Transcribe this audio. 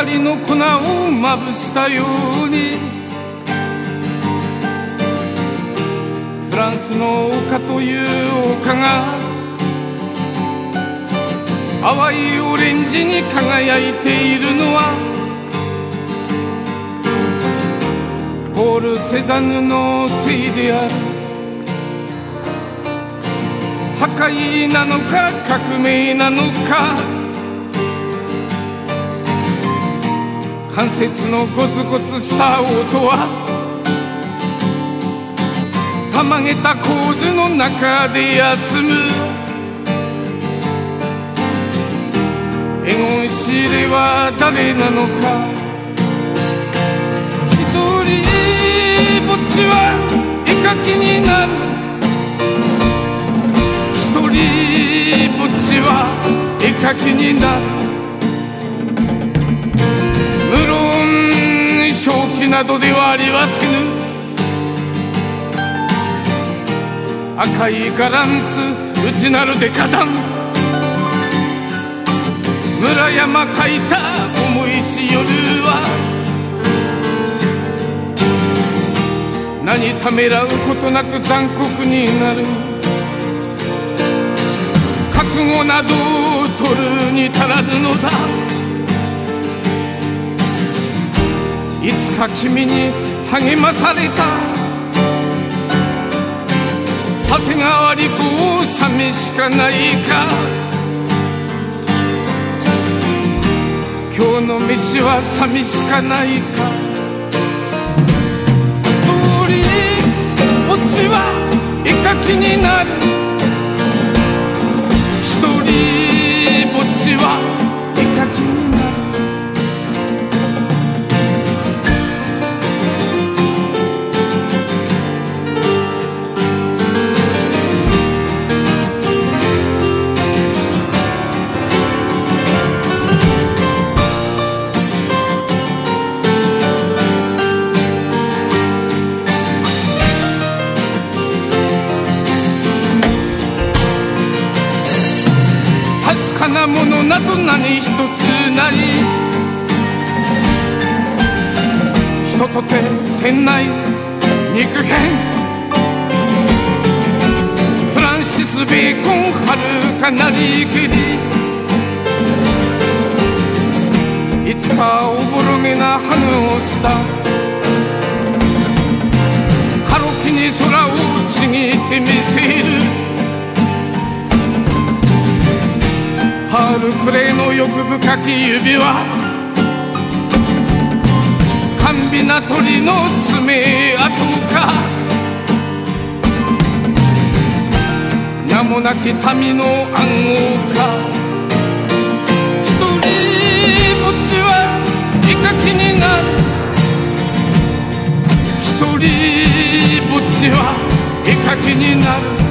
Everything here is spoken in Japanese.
かりの粉をまぶしたように。フランスの丘という丘が淡いオレンジに輝いているのはポール・セザンヌのせいである。破壊なのか革命なのか関節のゴツゴツした音はたまげた構図の中で休む。エゴン・シレは誰なのか。一人ぼっちは絵描きになる。一人ぼっちは絵描きになる。正気などではありはすけぬ。赤いガランス内なるデカダン村山書いた重いし夜は何ためらうことなく残酷になる。覚悟などを取るに足らぬのだ。いつか君に励まされた。長谷川理子寂しかないか。今日の飯は寂しかないか。一人ぼっちは絵描きになる。なものなぞ何一つなり人とて船内肉片。フランシス・ベーコンはるかなりけりいつかおぼろげな花をした。暮れの欲深き指輪。甘美な鳥の爪跡か。名もなき民の暗号か。一人ぼっちはいかちになる。一人ぼっちはいかちになる。